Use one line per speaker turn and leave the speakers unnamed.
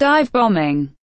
dive bombing.